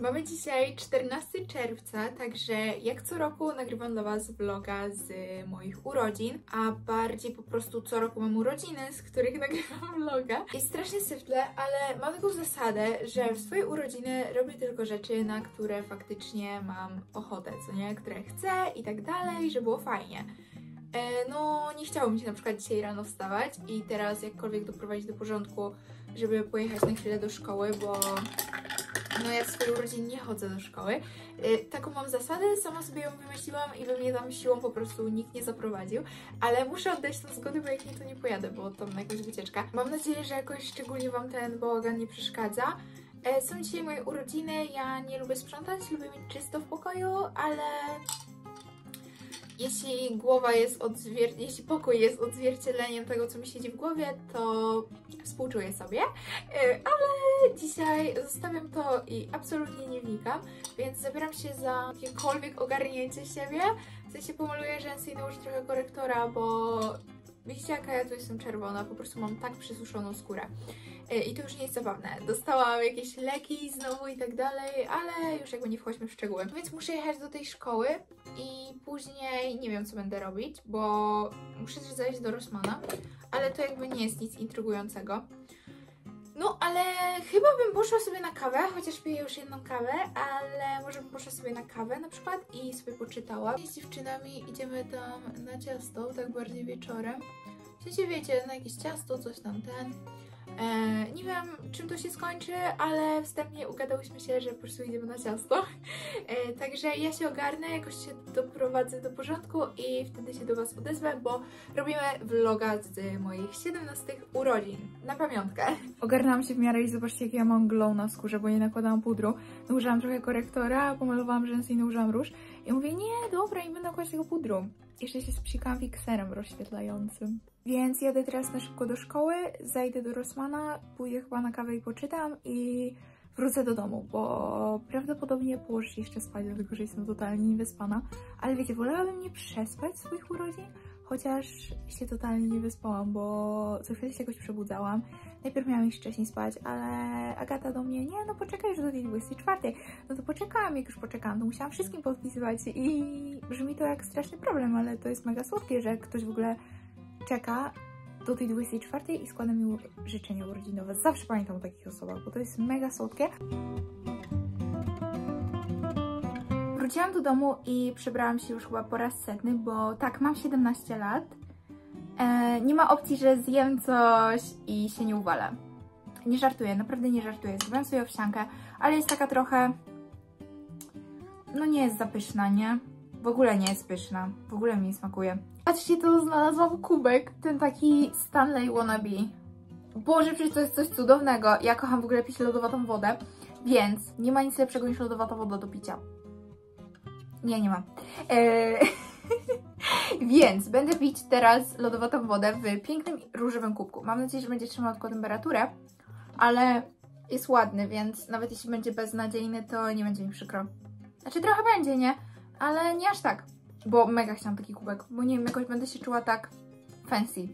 Mamy dzisiaj 14 czerwca, także jak co roku nagrywam dla Was vloga z moich urodzin, a bardziej po prostu co roku mam urodziny, z których nagrywam vloga. Jest strasznie syfle, ale mam taką zasadę, że w swoje urodziny robię tylko rzeczy, na które faktycznie mam ochotę, co nie? Które chcę i tak dalej, żeby było fajnie. E, no, nie chciało mi się na przykład dzisiaj rano wstawać i teraz jakkolwiek doprowadzić do porządku, żeby pojechać na chwilę do szkoły, bo no ja w swojej urodzin nie chodzę do szkoły. E, taką mam zasadę, sama sobie ją wymyśliłam i we mnie tam siłą po prostu nikt nie zaprowadził, ale muszę oddać tą zgodę, bo jak nie to nie pojadę, bo to na jakaś wycieczka. Mam nadzieję, że jakoś szczególnie Wam ten bałagan nie przeszkadza. E, Są dzisiaj moje urodziny, ja nie lubię sprzątać, lubię mieć czysto w pokoju, ale jeśli głowa jest odzwier- jeśli pokój jest odzwierciedleniem tego, co mi siedzi w głowie, to współczuję sobie, Yy, ale dzisiaj zostawiam to i absolutnie nie wnikam, więc zabieram się za jakiekolwiek ogarnięcie siebie, w sensie pomaluję rzęsy i nałożę trochę korektora, bo widzicie jaka ja tu jestem czerwona, po prostu mam tak przysuszoną skórę. Yy, I to już nie jest zabawne. Dostałam jakieś leki znowu i tak dalej, ale już jakby nie wchodźmy w szczegóły. Więc muszę jechać do tej szkoły i później nie wiem co będę robić, bo muszę też zajść do Rossmana, ale to jakby nie jest nic intrygującego. No, ale chyba bym poszła sobie na kawę, chociaż piję już jedną kawę, ale może bym poszła sobie na kawę na przykład i sobie poczytała. Z dziewczynami idziemy tam na ciasto, tak bardziej wieczorem. W sensie wiecie, na jakieś ciasto, coś tam ten. E, nie wiem, czym to się skończy, ale wstępnie ugadałyśmy się, że po prostu idziemy na ciasto. E, także ja się ogarnę, jakoś się doprowadzę do porządku i wtedy się do Was odezwę, bo robimy vloga z moich 17 urodzin. Na pamiątkę. Ogarnęłam się w miarę i zobaczcie, jak ja mam glow na skórze, bo nie nakładałam pudru. Nałożyłam trochę korektora, pomalowałam rzęsy i nałożyłam róż. I mówię, nie, dobra, nie będę nakładać tego pudru. Jeszcze się spsikałam fikserem rozświetlającym. Więc jadę teraz na szybko do szkoły, zajdę do Rossmana, pójdę chyba na kawę i poczytam i wrócę do domu, bo prawdopodobnie położę się jeszcze spać, dlatego że jestem totalnie niewyspana. Ale wiecie, wolałabym nie przespać swoich urodzin, chociaż się totalnie nie wyspałam, bo co chwilę się jakoś przebudzałam. Najpierw miałam iść wcześniej spać, ale Agata do mnie, nie no poczekaj już do tej 24. No to poczekałam, jak już poczekałam, to musiałam wszystkim podpisywać i brzmi to jak straszny problem, ale to jest mega słodkie, że ktoś w ogóle czeka do tej 24 i składa mi życzenia urodzinowe. Zawsze pamiętam o takich osobach, bo to jest mega słodkie. Wróciłam do domu i przebrałam się już chyba po raz setny, bo tak, mam 17 lat. E, nie ma opcji, że zjem coś i się nie uwalę. Nie żartuję, naprawdę nie żartuję. Zrobiłam sobie owsiankę, ale jest taka trochę... No nie jest za pyszna, nie? W ogóle nie jest pyszna. W ogóle mi nie smakuje. Patrzcie, to znalazłam kubek. Ten taki Stanley wannabe. Boże, przecież to jest coś cudownego. Ja kocham w ogóle pić lodowatą wodę, więc nie ma nic lepszego niż lodowata woda do picia. Nie, nie ma. Eee... Więc będę pić teraz lodowatą wodę w pięknym różowym kubku. Mam nadzieję, że będzie trzymał tylko temperaturę, ale jest ładny, więc nawet jeśli będzie beznadziejny, to nie będzie mi przykro. Znaczy trochę będzie, nie? Ale nie aż tak, bo mega chciałam taki kubek, bo nie wiem, jakoś będę się czuła tak fancy.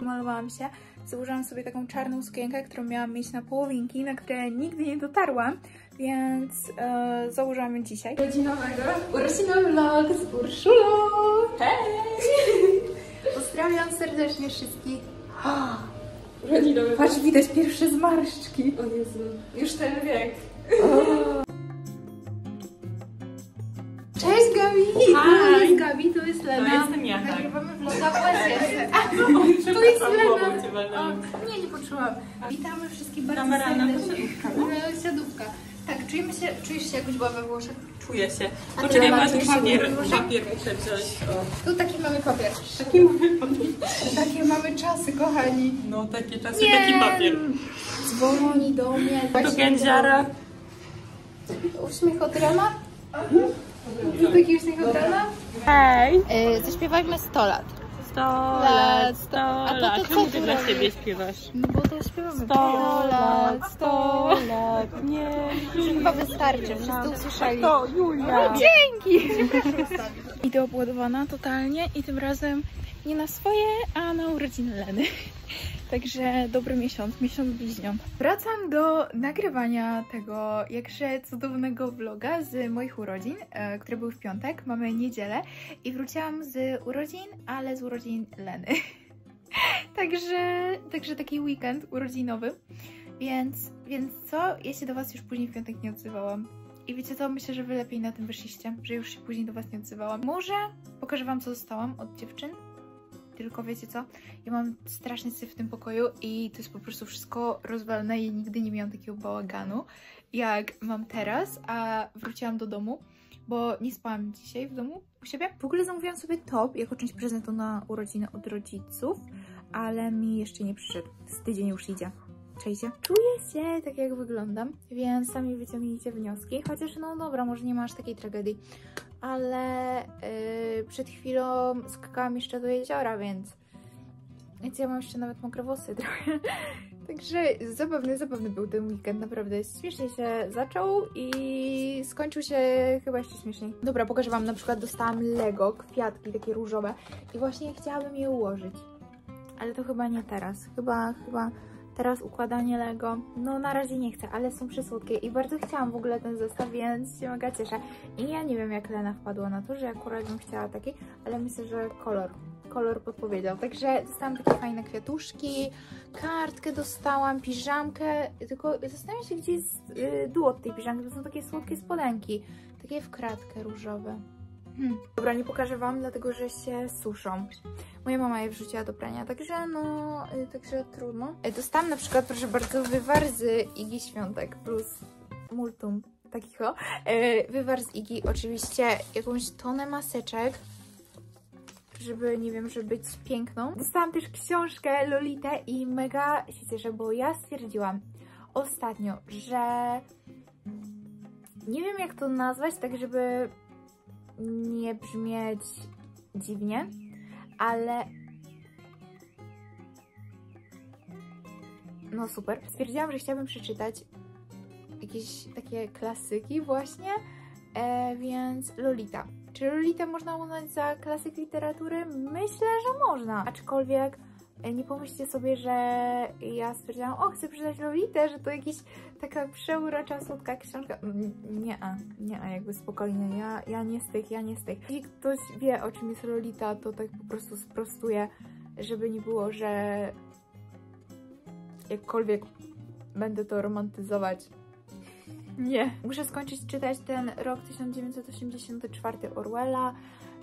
Malowałam się, założyłam sobie taką czarną sukienkę, którą miałam mieć na połowinki, na które nigdy nie dotarłam, więc e, założyłam ją dzisiaj. Rodzinowego, urodzinowy vlog z Urszulą! Hej! Pozdrawiam serdecznie wszystkich. Rodzinowy Patrz, widać pierwsze zmarszczki. O Jezu, już ten wiek. Cześć Gabi! Hi. To jest Gabi, to jest Lena. To jestem ja, tak. Nagrywamy vloga jest Lena. O, nie, nie poczułam. Witamy wszystkich bardzo Damy radę na serdecznie. posiadówkę, no? Na Siadówka. Tak, czujemy się, czujesz się jakbyś była we Włoszech? Czuję się. Poczekaj, masz papier, papier muszę wziąć. O, Tu taki mamy papier. taki mamy papier. Takie mamy czasy, kochani. No, takie czasy, taki papier. Dzwoni do mnie. Tu gędziara. Uśmiech od rana? Tu taki uśmiech od rana? Hej! Yy, zaśpiewajmy 100 lat. Sto lat, sto a to- to lat. co Czemu ty dla siebie śpiewasz? No bo to śpiewamy. Sto lat, sto lat, nie. Chyba wystarczy, wszyscy usłyszeli. To Julia. Dzięki! Idę obładowana totalnie i tym razem nie na swoje, a na urodziny Leny. Także dobry miesiąc, miesiąc bliźniąt. Wracam do nagrywania tego jakże cudownego vloga z moich urodzin, e, które były w piątek. Mamy niedzielę i wróciłam z urodzin, ale z urodzin Leny. także, także taki weekend urodzinowy. Więc, więc co? Ja się do Was już później w piątek nie odzywałam. I wiecie co? Myślę, że Wy lepiej na tym wyszliście, że już się później do Was nie odzywałam. Może pokażę Wam, co dostałam od dziewczyn. Tylko wiecie co? Ja mam straszny syf w tym pokoju i to jest po prostu wszystko rozwalone i nigdy nie miałam takiego bałaganu, jak mam teraz, a wróciłam do domu, bo nie spałam dzisiaj w domu u siebie. W ogóle zamówiłam sobie top jako część prezentu na urodziny od rodziców, ale mi jeszcze nie przyszedł. Z tydzień już idzie. Czejcie. Czuję się tak, jak wyglądam, więc sami wyciągnijcie wnioski. Chociaż, no dobra, może nie masz takiej tragedii. Ale yy, przed chwilą skakałam jeszcze do jeziora, więc... Więc ja mam jeszcze nawet mokre włosy trochę. Także zabawny, zabawny był ten weekend, naprawdę śmiesznie się zaczął i skończył się chyba jeszcze śmieszniej. Dobra, pokażę Wam, na przykład dostałam Lego, kwiatki takie różowe i właśnie chciałabym je ułożyć. Ale to chyba nie teraz, chyba, chyba Teraz układanie Lego, no na razie nie chcę, ale są przysłodkie i bardzo chciałam w ogóle ten zestaw, więc się mega cieszę. I ja nie wiem jak Lena wpadła na to, że akurat bym chciała taki, ale myślę, że kolor, kolor podpowiedział. Także dostałam takie fajne kwiatuszki, kartkę dostałam, piżamkę, tylko zastanawiam się gdzie jest yy, tej piżamki, to są takie słodkie spodenki, takie w kratkę różowe. Hmm. Dobra, nie pokażę Wam, dlatego że się suszą. Moja mama je wrzuciła do prania, także no, y, także trudno. Y, dostałam na przykład, proszę bardzo, wywar z Igi Świątek plus multum takich o. Y, wywar z Igi, oczywiście jakąś tonę maseczek, żeby, nie wiem, żeby być piękną. Dostałam też książkę Lolitę i mega się cieszę, bo ja stwierdziłam ostatnio, że nie wiem jak to nazwać, tak żeby nie brzmieć dziwnie, ale no super. Stwierdziłam, że chciałabym przeczytać jakieś takie klasyki właśnie, e, więc Lolita. Czy Lolita można uznać za klasyk literatury? Myślę, że można, aczkolwiek nie pomyślcie sobie, że ja stwierdziłam, o chcę przeczytać Lolitę, że to jakaś taka przeurocza, słodka książka. Nie, a, nie, a jakby spokojnie, ja, ja nie z tych, ja nie z tych. Jeśli ktoś wie, o czym jest Lolita, to tak po prostu sprostuję, żeby nie było, że jakkolwiek będę to romantyzować. Nie. Muszę skończyć czytać ten rok 1984 Orwella,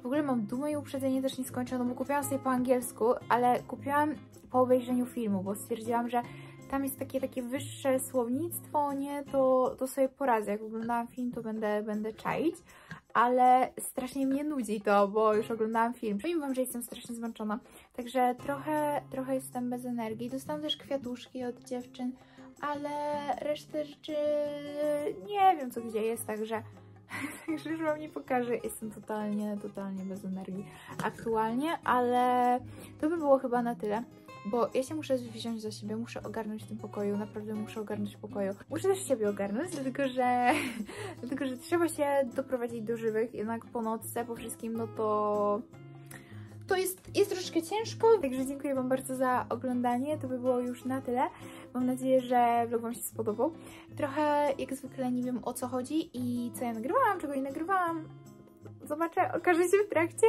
w ogóle mam dumę i uprzedzenie też nie skończone, bo kupiłam sobie po angielsku, ale kupiłam po obejrzeniu filmu, bo stwierdziłam, że tam jest takie takie wyższe słownictwo, nie, to, to sobie poradzę. Jak oglądałam film, to będę, będę czaić, ale strasznie mnie nudzi to, bo już oglądałam film. Powiem Wam, że jestem strasznie zmęczona, także trochę, trochę jestem bez energii. Dostałam też kwiatuszki od dziewczyn, ale resztę rzeczy nie wiem, co gdzie jest, także Także już Wam nie pokażę. Jestem totalnie, totalnie bez energii aktualnie, ale to by było chyba na tyle. Bo ja się muszę wziąć za siebie, muszę ogarnąć w tym pokoju, naprawdę muszę ogarnąć pokoju. Muszę też siebie ogarnąć, dlatego że, dlatego, że trzeba się doprowadzić do żywych, jednak po nocce, po wszystkim, no to to jest, jest troszeczkę ciężko, także dziękuję Wam bardzo za oglądanie, to by było już na tyle. Mam nadzieję, że vlog Wam się spodobał. Trochę jak zwykle nie wiem o co chodzi i co ja nagrywałam, czego nie nagrywałam. Zobaczę, okaże się w trakcie.